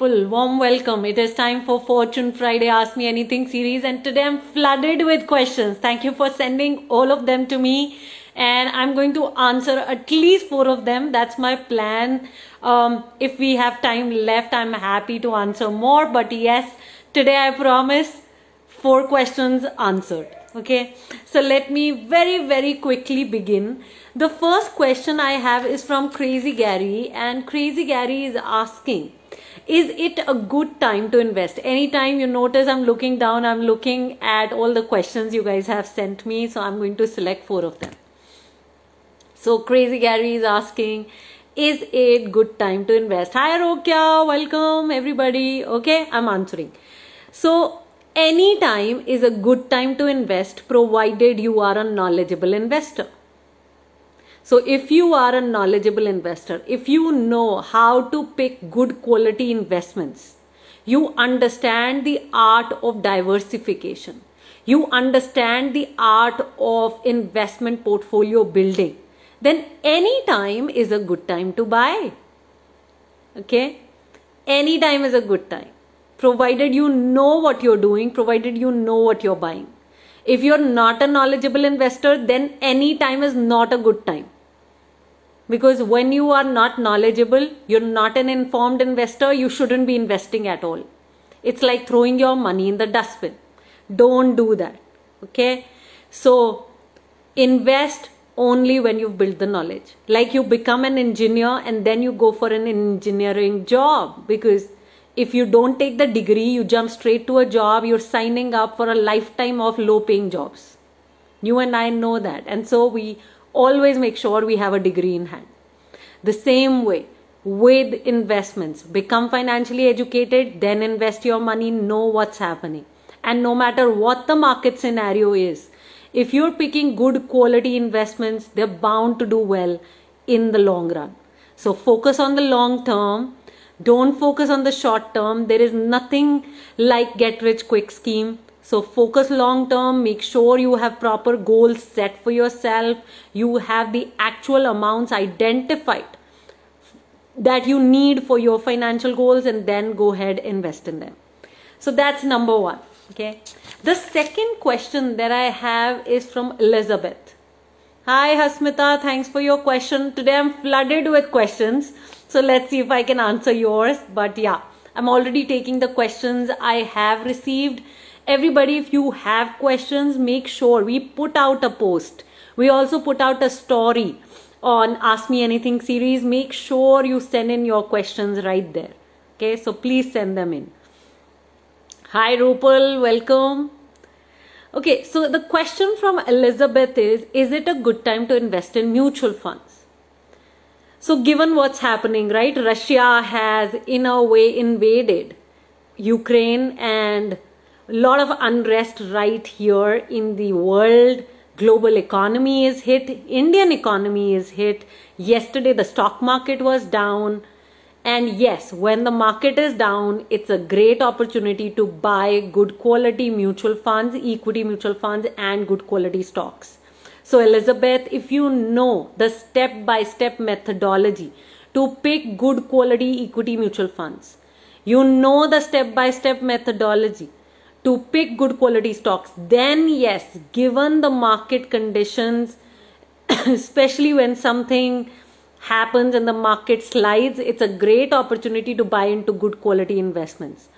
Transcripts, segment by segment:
Warm welcome. It is time for Fortune Friday Ask Me Anything series, and today I'm flooded with questions. Thank you for sending all of them to me, and I'm going to answer at least four of them. That's my plan. Um, if we have time left, I'm happy to answer more, but yes, today I promise four questions answered. Okay, so let me very, very quickly begin. The first question I have is from Crazy Gary, and Crazy Gary is asking is it a good time to invest? Anytime you notice i'm looking down i'm looking at all the questions you guys have sent me so i'm going to select four of them. So crazy gary is asking is it good time to invest? Hi rokya welcome everybody. Okay i'm answering. So any time is a good time to invest provided you are a knowledgeable investor so if you are a knowledgeable investor, if you know how to pick good quality investments, you understand the art of diversification. You understand the art of investment portfolio building. Then any time is a good time to buy. Okay? Any time is a good time. Provided you know what you're doing, provided you know what you're buying. If you're not a knowledgeable investor, then any time is not a good time because when you are not knowledgeable you're not an informed investor you shouldn't be investing at all. It's like throwing your money in the dustbin. Don't do that okay? So invest only when you've built the knowledge. Like you become an engineer and then you go for an engineering job. Because if you don't take the degree you jump straight to a job you're signing up for a lifetime of low paying jobs. You and i know that. And so we always make sure we have a degree in hand. The same way with investments, become financially educated, then invest your money, know what's happening. And no matter what the market scenario is, if you're picking good quality investments, they're bound to do well in the long run. So focus on the long term. Don't focus on the short term. There is nothing like get rich quick scheme so focus long term, make sure you have proper goals set for yourself. You have the actual amounts identified that you need for your financial goals and then go ahead invest in them. So that's number 1, okay? The second question that I have is from Elizabeth. Hi Hasmita, thanks for your question. Today I'm flooded with questions. So let's see if I can answer yours. But yeah, I'm already taking the questions I have received everybody if you have questions make sure we put out a post. We also put out a story on ask me anything series. Make sure you send in your questions right there. Okay so please send them in. Hi rupal. Welcome. Okay so the question from elizabeth is is it a good time to invest in mutual funds? So given what's happening right russia has in a way invaded ukraine and lot of unrest right here in the world. Global economy is hit. Indian economy is hit. Yesterday the stock market was down. And yes when the market is down it's a great opportunity to buy good quality mutual funds equity mutual funds and good quality stocks. So elizabeth if you know the step by step methodology to pick good quality equity mutual funds you know the step by step methodology to pick good quality stocks, then yes, given the market conditions, especially when something happens and the market slides, it's a great opportunity to buy into good quality investments.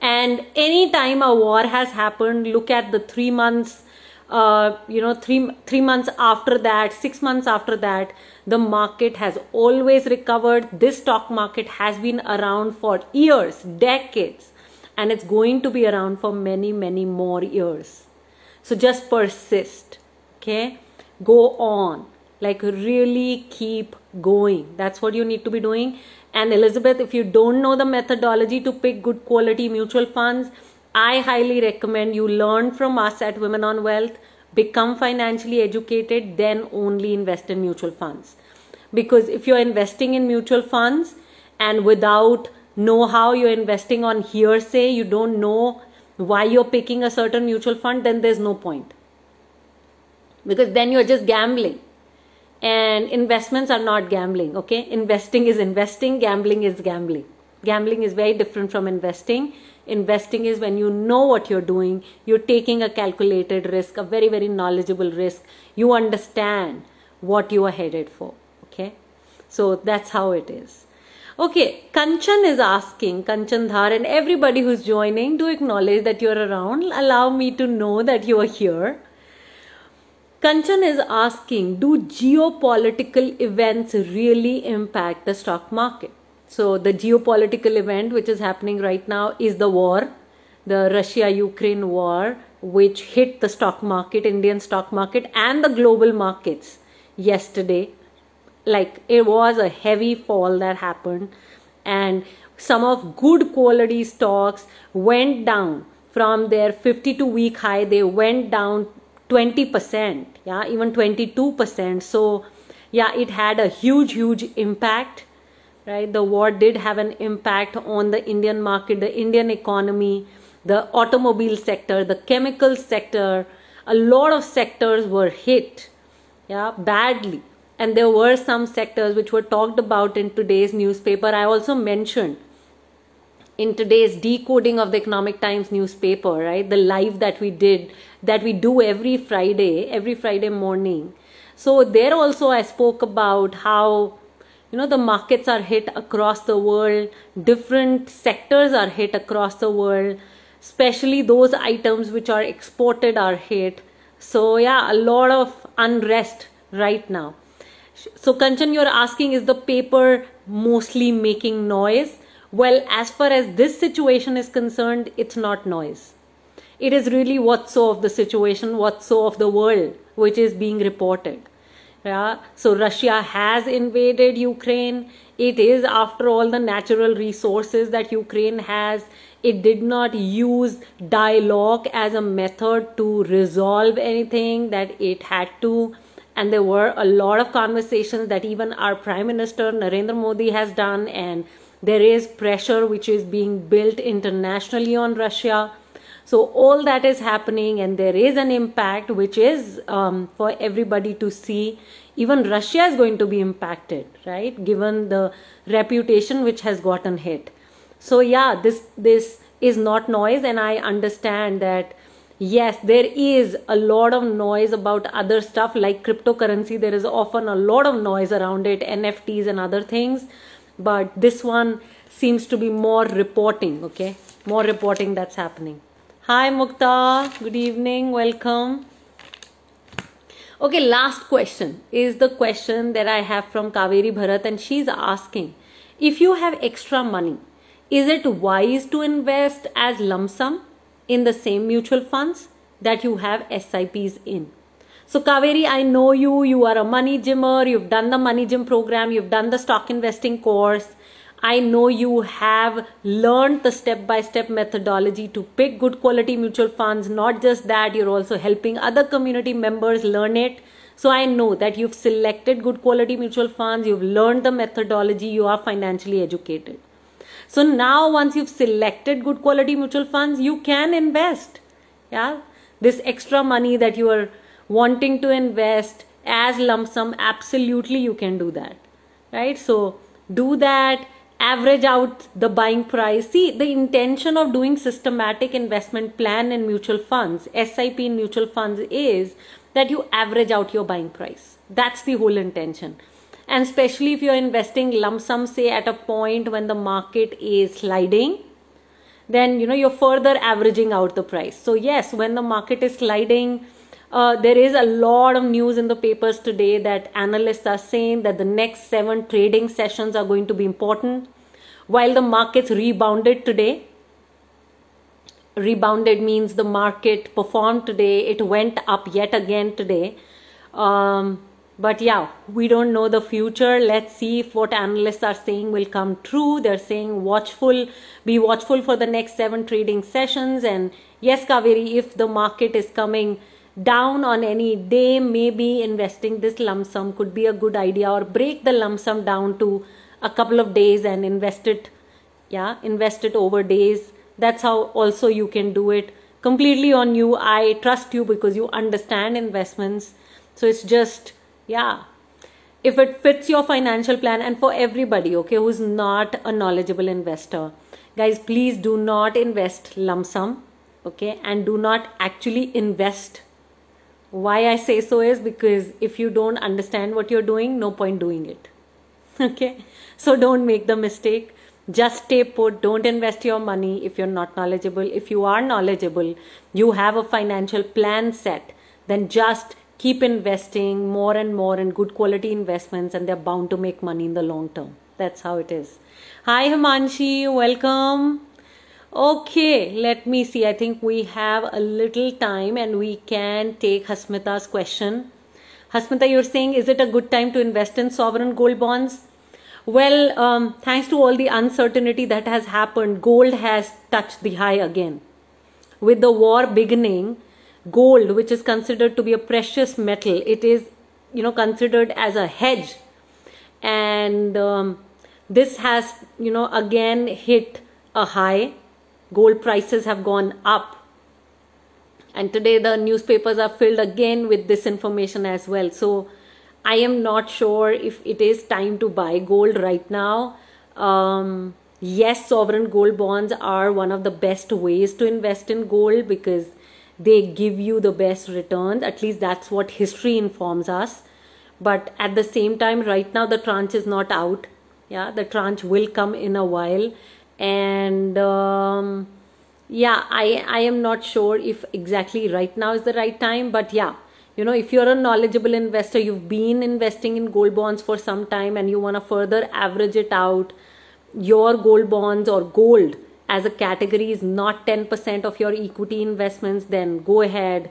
And anytime a war has happened, look at the three months, uh, you know, three three months after that, six months after that, the market has always recovered. This stock market has been around for years, decades and it's going to be around for many, many more years. So just persist, okay? Go on, like really keep going. That's what you need to be doing. And Elizabeth, if you don't know the methodology to pick good quality mutual funds, I highly recommend you learn from us at Women on Wealth, become financially educated, then only invest in mutual funds. Because if you're investing in mutual funds and without know how you're investing on hearsay, you don't know why you're picking a certain mutual fund, then there's no point. Because then you're just gambling. And investments are not gambling, okay? Investing is investing, gambling is gambling. Gambling is very different from investing. Investing is when you know what you're doing, you're taking a calculated risk, a very, very knowledgeable risk. You understand what you are headed for. Okay, so that's how it is. Okay, Kanchan is asking, Kanchan Dhar, and everybody who's joining, do acknowledge that you're around. Allow me to know that you are here. Kanchan is asking, do geopolitical events really impact the stock market? So, the geopolitical event which is happening right now is the war, the Russia Ukraine war, which hit the stock market, Indian stock market, and the global markets yesterday like it was a heavy fall that happened. And some of good quality stocks went down from their 52 week high. They went down 20% yeah even 22% so yeah it had a huge huge impact right? The war did have an impact on the indian market the indian economy the automobile sector the chemical sector. A lot of sectors were hit yeah badly and there were some sectors which were talked about in today's newspaper. I also mentioned in today's decoding of the Economic Times newspaper, right? The live that we did, that we do every Friday, every Friday morning. So there also I spoke about how you know the markets are hit across the world, different sectors are hit across the world, especially those items which are exported are hit. So yeah, a lot of unrest right now. So, Kanchan, you're asking, is the paper mostly making noise? Well, as far as this situation is concerned, it's not noise. It is really what's so of the situation, what's so of the world, which is being reported. Yeah. So Russia has invaded Ukraine. It is, after all, the natural resources that Ukraine has. It did not use dialogue as a method to resolve anything that it had to and there were a lot of conversations that even our prime minister narendra modi has done. And there is pressure which is being built internationally on russia. So all that is happening. And there is an impact which is um, for everybody to see. Even russia is going to be impacted right? Given the reputation which has gotten hit. So yeah this this is not noise. And i understand that yes there is a lot of noise about other stuff like cryptocurrency. There is often a lot of noise around it nfts and other things. But this one seems to be more reporting okay? More reporting that's happening. Hi mukta good evening. Welcome. Okay last question is the question that i have from kaveri bharat and she's asking if you have extra money is it wise to invest as lump sum in the same mutual funds that you have SIPs in. So, Kaveri, I know you, you are a money gymmer, you've done the money gym program, you've done the stock investing course. I know you have learned the step by step methodology to pick good quality mutual funds. Not just that, you're also helping other community members learn it. So I know that you've selected good quality mutual funds, you've learned the methodology, you are financially educated. So now once you've selected good quality mutual funds, you can invest. Yeah. This extra money that you are wanting to invest as lump sum, absolutely you can do that. Right. So do that average out the buying price. See, the intention of doing systematic investment plan in mutual funds, SIP in mutual funds is that you average out your buying price. That's the whole intention and especially if you're investing lump sum say at a point when the market is sliding then you know you're further averaging out the price. So yes when the market is sliding uh, there is a lot of news in the papers today that analysts are saying that the next seven trading sessions are going to be important. While the markets rebounded today rebounded means the market performed today it went up yet again today. Um, but yeah we don't know the future. Let's see if what analysts are saying will come true. They're saying watchful be watchful for the next seven trading sessions. And yes kaveri if the market is coming down on any day maybe investing this lump sum could be a good idea or break the lump sum down to a couple of days and invest it. Yeah invest it over days. That's how also you can do it. Completely on you. I trust you because you understand investments. So it's just yeah. If it fits your financial plan and for everybody okay who's not a knowledgeable investor. Guys please do not invest lump sum okay and do not actually invest. Why i say so is because if you don't understand what you're doing no point doing it okay? So don't make the mistake. Just stay put. Don't invest your money if you're not knowledgeable. If you are knowledgeable you have a financial plan set then just keep investing more and more in good quality investments and they're bound to make money in the long term. That's how it is. Hi Himanshi, welcome. Okay, let me see. I think we have a little time and we can take Hasmita's question. Hasmita, you're saying, is it a good time to invest in sovereign gold bonds? Well, um, thanks to all the uncertainty that has happened, gold has touched the high again. With the war beginning, gold which is considered to be a precious metal. It is you know considered as a hedge. And um, this has you know again hit a high. Gold prices have gone up. And today the newspapers are filled again with this information as well. So i am not sure if it is time to buy gold right now. Um, yes sovereign gold bonds are one of the best ways to invest in gold because they give you the best returns at least that's what history informs us. But at the same time right now the tranche is not out. Yeah the tranche will come in a while. And um, yeah i i am not sure if exactly right now is the right time. But yeah you know if you're a knowledgeable investor you've been investing in gold bonds for some time and you want to further average it out your gold bonds or gold as a category is not 10% of your equity investments, then go ahead,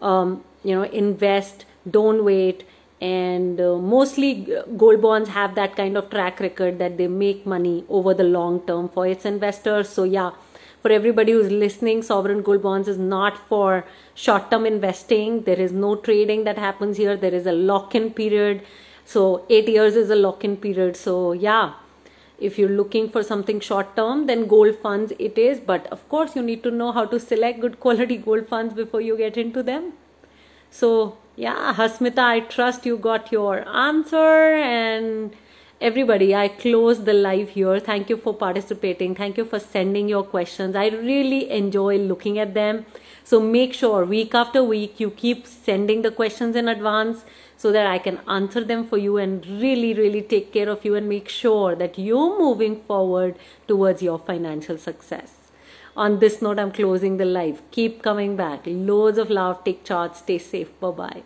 um, you know, invest, don't wait. And uh, mostly uh, gold bonds have that kind of track record that they make money over the long term for its investors. So, yeah, for everybody who's listening, sovereign gold bonds is not for short term investing. There is no trading that happens here, there is a lock in period. So, eight years is a lock in period. So, yeah, if you're looking for something short term then gold funds it is. But of course you need to know how to select good quality gold funds before you get into them. So yeah hasmita i trust you got your answer and everybody i close the live here thank you for participating thank you for sending your questions i really enjoy looking at them so make sure week after week you keep sending the questions in advance so that I can answer them for you and really, really take care of you and make sure that you're moving forward towards your financial success. On this note, I'm closing the live. Keep coming back. Loads of love. Take charge. Stay safe. Bye bye.